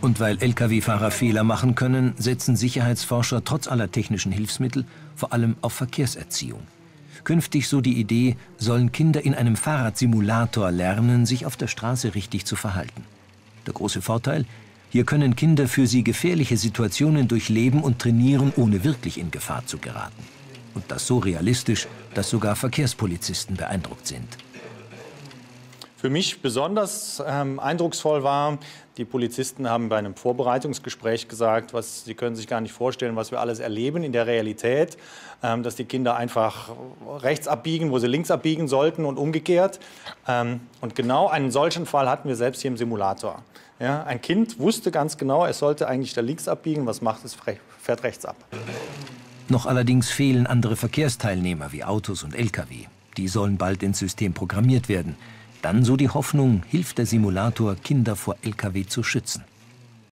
Und weil Lkw-Fahrer Fehler machen können, setzen Sicherheitsforscher trotz aller technischen Hilfsmittel vor allem auf Verkehrserziehung. Künftig, so die Idee, sollen Kinder in einem Fahrradsimulator lernen, sich auf der Straße richtig zu verhalten. Der große Vorteil, hier können Kinder für sie gefährliche Situationen durchleben und trainieren, ohne wirklich in Gefahr zu geraten. Und das so realistisch, dass sogar Verkehrspolizisten beeindruckt sind. Für mich besonders ähm, eindrucksvoll war, die Polizisten haben bei einem Vorbereitungsgespräch gesagt, was, sie können sich gar nicht vorstellen, was wir alles erleben in der Realität, ähm, dass die Kinder einfach rechts abbiegen, wo sie links abbiegen sollten und umgekehrt. Ähm, und genau einen solchen Fall hatten wir selbst hier im Simulator. Ja, ein Kind wusste ganz genau, es sollte eigentlich da links abbiegen, was macht es, fährt rechts ab. Noch allerdings fehlen andere Verkehrsteilnehmer wie Autos und Lkw. Die sollen bald ins System programmiert werden. Dann, so die Hoffnung, hilft der Simulator, Kinder vor Lkw zu schützen.